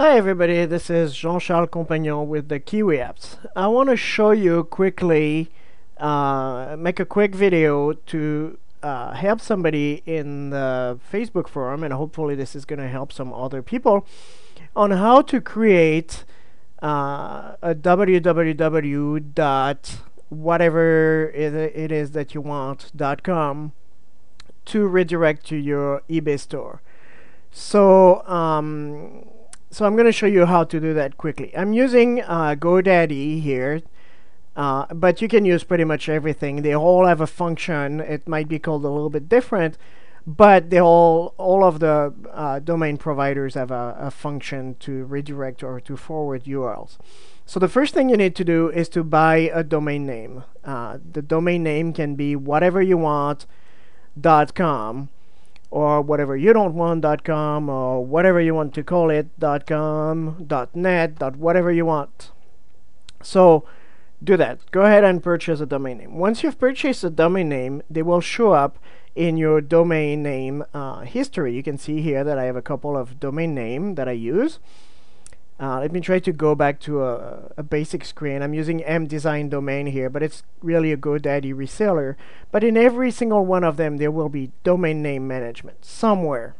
Hi everybody, this is Jean-Charles Compagnon with the KiOui Apps. I want to show you quickly, uh, make a quick video to uh, help somebody in the Facebook forum, and hopefully this is going to help some other people, on how to create uh, a www dot whatever it is that you want dot com to redirect to your eBay store. So um, so I'm going to show you how to do that quickly. I'm using uh, GoDaddy here, uh, but you can use pretty much everything. They all have a function. It might be called a little bit different, but they all all of the uh, domain providers have a, a, function to redirect or to forward URLs. So the first thing you need to do is to buy a domain name. Uh, the domain name can be whatever you want .com or whatever you don't want.com or whatever you want to call it .com, .net, whatever you want. So do that. Go ahead and purchase a domain name. Once you've purchased a domain name, they will show up in your domain name uh, history. You can see here that I have a couple of domain name that I use. Uh, let me try to go back to a, a, basic screen. I'm using M-Design domain here, but it's really a GoDaddy reseller. But in every single one of them, there will be domain name management somewhere.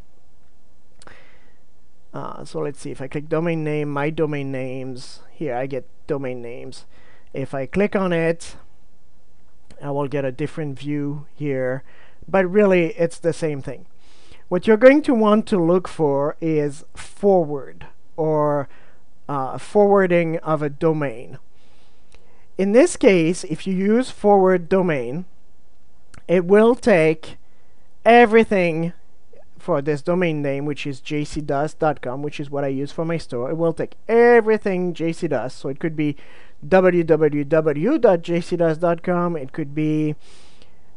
Uh, so let's see, if I click domain name, my domain names, here I get domain names. If I click on it, I will get a different view here, but really it's the same thing. What you're going to want to look for is forward or uh, forwarding of a domain. In this case, if you use forward domain, it will take everything for this domain name, which is jcdust.com, which is what I use for my store. It will take everything jcdust. So it could be www.jcdust.com. It could be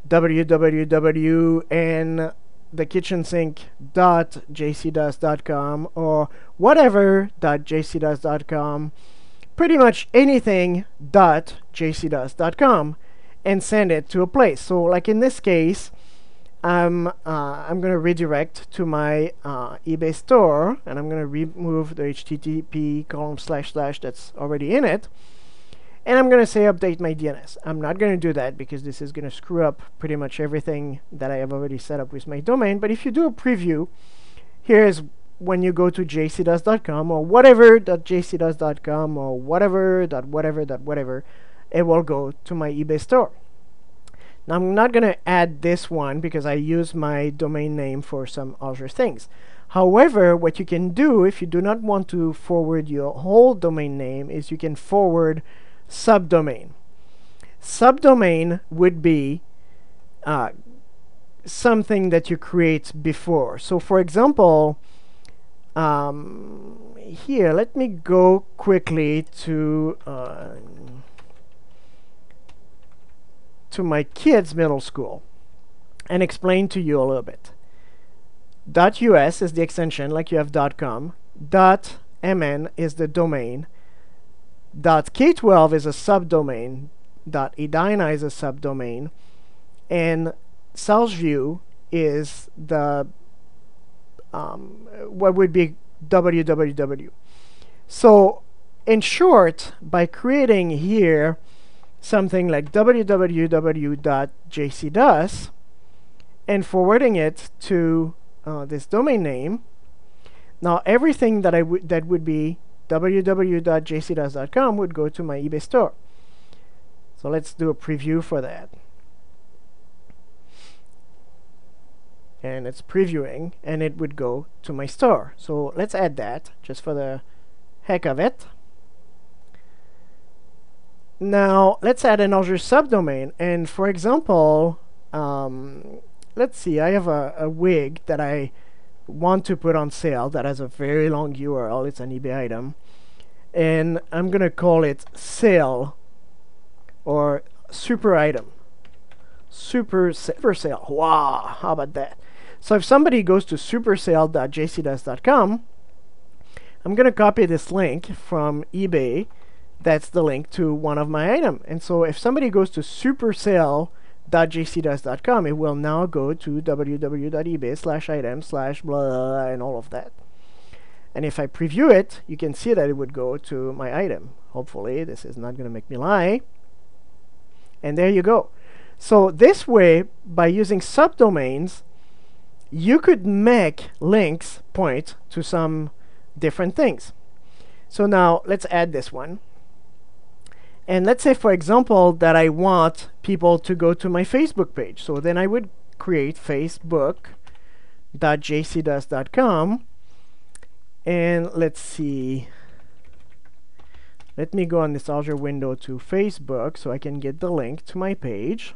www thekitchensink.jcdust.com or whatever.jcdust.com, pretty much anything .jcdust.com and send it to a place. So like in this case, I'm, uh, I'm going to redirect to my uh, eBay store and I'm going to remove the HTTP column slash slash that's already in it and I'm going to say update my DNS. I'm not going to do that because this is going to screw up pretty much everything that I have already set up with my domain. But if you do a preview, here's when you go to jcdust.com or whatever.jcdust.com or whatever whatever whatever, it will go to my eBay store. Now I'm not going to add this one because I use my domain name for some other things. However, what you can do if you do not want to forward your whole domain name is you can forward subdomain. Subdomain would be uh, something that you create before. So for example, um, here, let me go quickly to uh, to my kids' middle school and explain to you a little bit. .us is the extension, like you have .com. .mn is the domain. .k12 is a subdomain, .edina is a subdomain, and SalesView is the um, what would be www. So in short, by creating here something like www.jcdust and forwarding it to uh, this domain name, now everything that I would that would be www.jcdust.com would go to my eBay store. So let's do a preview for that. And it's previewing and it would go to my store. So let's add that just for the heck of it. Now let's add another subdomain and for example um, let's see I have a, a wig that I want to put on sale that has a very long URL. It's an eBay item. And I'm going to call it sale or super item. Super, super sale. Wow, how about that? So if somebody goes to supersale.jcdust.com, I'm going to copy this link from eBay. That's the link to one of my items. And so if somebody goes to supersale.jcdust.com, www.jcdust.com, it will now go to www.ebay slash item slash blah and all of that. And if I preview it, you can see that it would go to my item. Hopefully, this is not going to make me lie. And there you go. So this way, by using subdomains, you could make links point to some different things. So now let's add this one. And let's say, for example, that I want people to go to my Facebook page. So then I would create facebook.jcdus.com. And let's see. Let me go on this other window to Facebook so I can get the link to my page.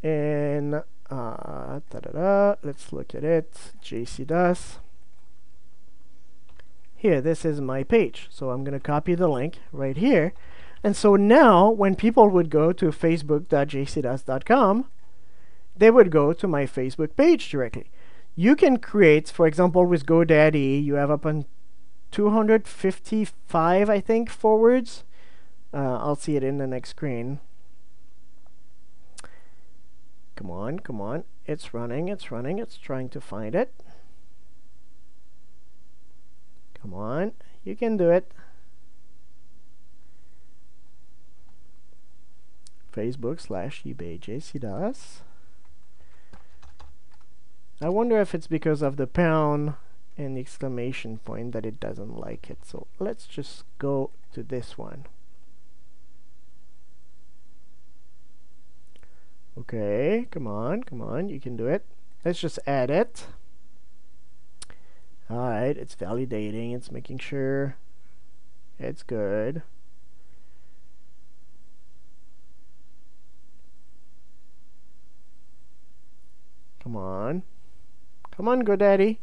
And uh, da let's look at it. JCDus. Here, this is my page. So I'm going to copy the link right here. And so now, when people would go to facebook.jcdus.com, they would go to my Facebook page directly. You can create, for example, with GoDaddy, you have up on 255, I think, forwards. Uh, I'll see it in the next screen. Come on, come on. It's running, it's running, it's trying to find it. Come on, you can do it. Facebook slash eBay JCDus. I wonder if it's because of the pound and the exclamation point that it doesn't like it. So let's just go to this one. Okay, come on, come on, you can do it. Let's just add it. Alright, it's validating, it's making sure it's good. Come on. Come on, go daddy.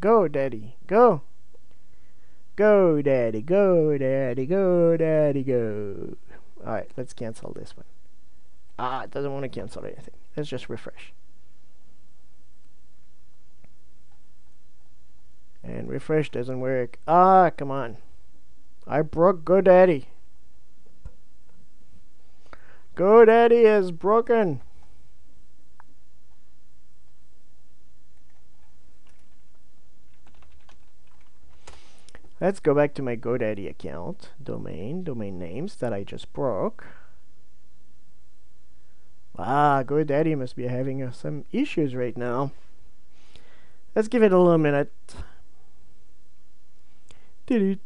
Go daddy, go. Go daddy, go daddy, go daddy, go. Alright, let's cancel this one. Ah, it doesn't want to cancel anything. Let's just refresh. And refresh doesn't work. Ah, come on. I broke GoDaddy. GoDaddy is broken. Let's go back to my GoDaddy account, domain, domain names that I just broke. Ah, GoDaddy must be having uh, some issues right now. Let's give it a little minute. There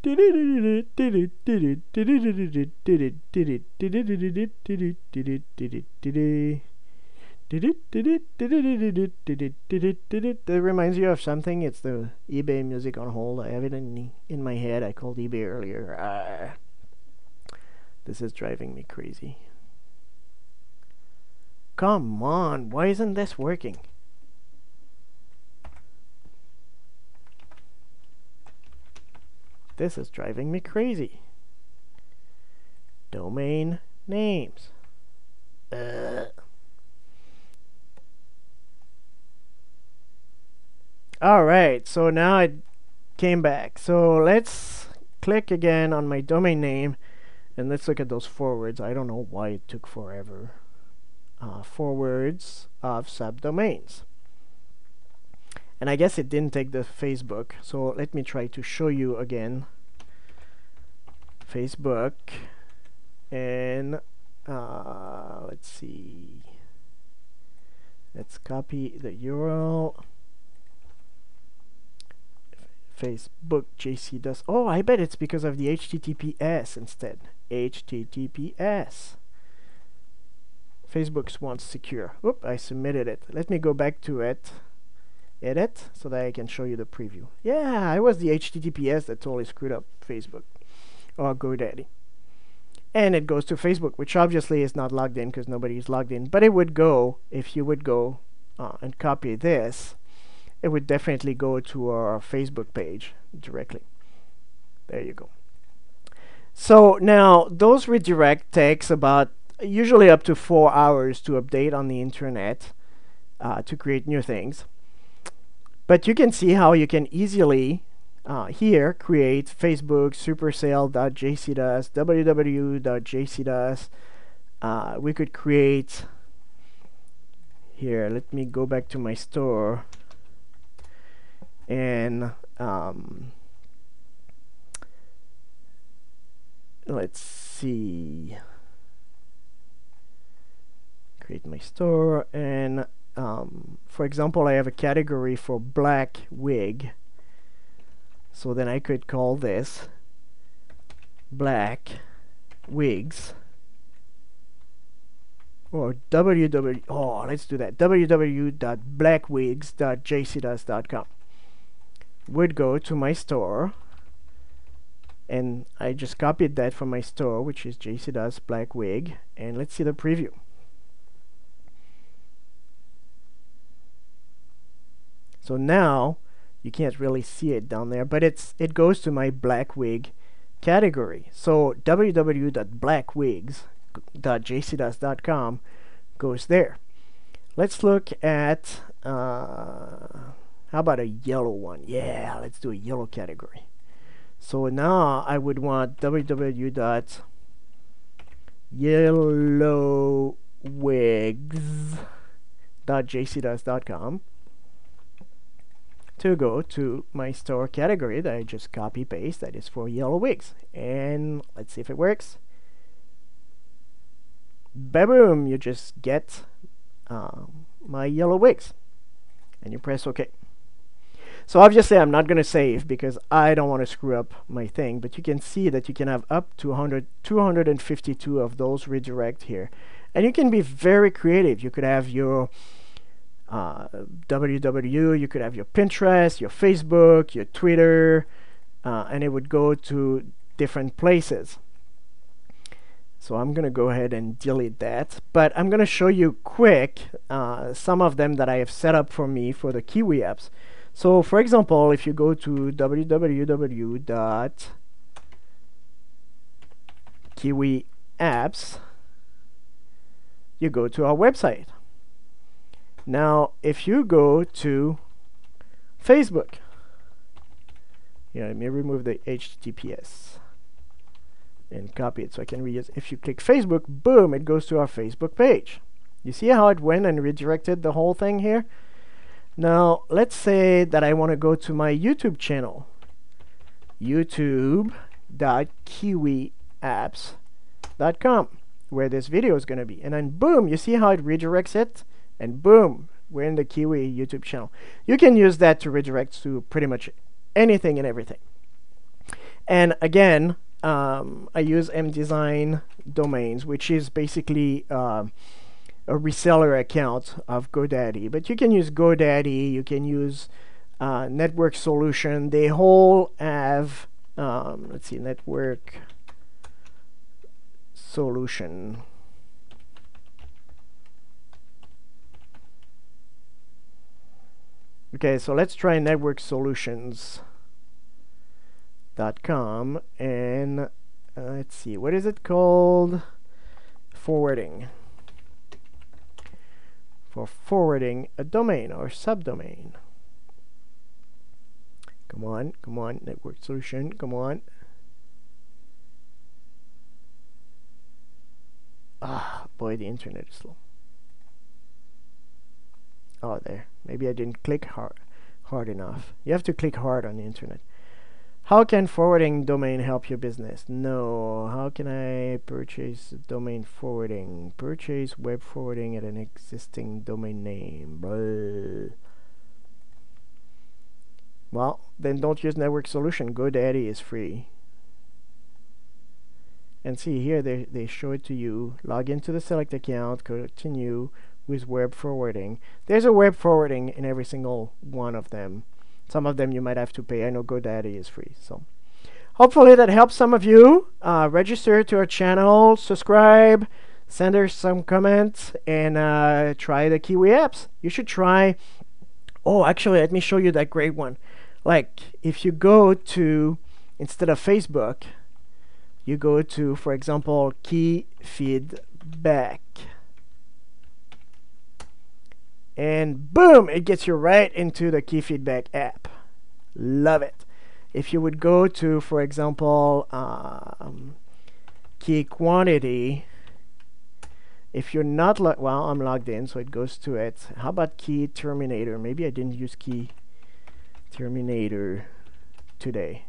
reminds you of something. It's the eBay music on hold. I have it in in my head. I called eBay earlier. Ah, this is driving me crazy. Come on, why isn't this working? This is driving me crazy. Domain names. Uh. Alright, so now it came back. So let's click again on my domain name and let's look at those forwards. I don't know why it took forever. Uh, forwards of subdomains and I guess it didn't take the Facebook. So let me try to show you again. Facebook. And uh, let's see. Let's copy the URL Facebook JC does. Oh I bet it's because of the HTTPS instead. HTTPS Facebook wants secure. Oop, I submitted it. Let me go back to it edit so that I can show you the preview. Yeah, it was the HTTPS that totally screwed up Facebook or GoDaddy. And it goes to Facebook, which obviously is not logged in because nobody is logged in. But it would go, if you would go uh, and copy this, it would definitely go to our Facebook page directly. There you go. So now those redirect takes about usually up to four hours to update on the internet uh, to create new things. But you can see how you can easily uh, here create Facebook supersale.jcdus, www.jcdus. Uh, we could create here. Let me go back to my store and um, let's see create my store and um, for example I have a category for black wig. So then I could call this black wigs. Or www oh let's do that. Www.blackwigs.jcdos.com would go to my store and I just copied that from my store which is JCDOS black wig and let's see the preview so now you can't really see it down there but it's it goes to my black wig category. So www.blackwigs.jcdos.com goes there. Let's look at uh, how about a yellow one? Yeah let's do a yellow category. So now I would want www.yellowwigs.jcdos.com to go to my store category that I just copy paste that is for yellow wigs. And let's see if it works. Boom you just get um, my yellow wigs. And you press OK so obviously I'm not going to save because I don't want to screw up my thing but you can see that you can have up to 100 252 of those redirect here. And you can be very creative. You could have your uh, www, you could have your Pinterest, your Facebook, your Twitter, uh, and it would go to different places. So I'm going to go ahead and delete that. But I'm going to show you quick uh, some of them that I have set up for me for the KiOui apps. So for example, if you go to www.kiwiapps, you go to our website. Now, if you go to Facebook, yeah, let me remove the HTTPS and copy it so I can reuse. If you click Facebook, boom, it goes to our Facebook page. You see how it went and redirected the whole thing here? Now, let's say that I want to go to my YouTube channel, youtube.kiwiapps.com, where this video is going to be. And then boom, you see how it redirects it? And boom, we're in the KiOui YouTube channel. You can use that to redirect to pretty much anything and everything. And again, um, I use mDesign domains, which is basically uh, a reseller account of GoDaddy. But you can use GoDaddy, you can use uh, Network Solution. They all have, um, let's see, Network Solution. Okay, so let's try networksolutions.com and uh, let's see, what is it called? Forwarding. For forwarding a domain or subdomain. Come on, come on, network solution, come on. Ah, boy, the internet is slow. Oh, there. Maybe I didn't click hard, hard enough. You have to click hard on the internet. How can forwarding domain help your business? No. How can I purchase domain forwarding? Purchase web forwarding at an existing domain name. Blah. Well, then don't use network solution. GoDaddy is free. And see here, they, they show it to you. Log into the select account, continue, with web forwarding. There's a web forwarding in every single one of them. Some of them you might have to pay. I know GoDaddy is free. So hopefully that helps some of you. Uh, register to our channel, subscribe, send us some comments, and uh, try the KiOui apps. You should try. Oh, actually, let me show you that great one. Like if you go to instead of Facebook, you go to, for example, Key Feedback and boom it gets you right into the key feedback app love it if you would go to for example um, key quantity if you're not well I'm logged in so it goes to it how about key terminator maybe I didn't use key terminator today.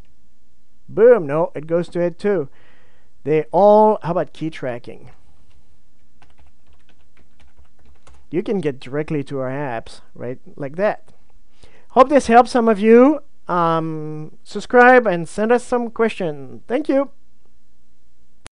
Boom, no, it goes to it too. They all, how about key tracking? You can get directly to our apps, right, like that. Hope this helps some of you. Um, subscribe and send us some questions. Thank you.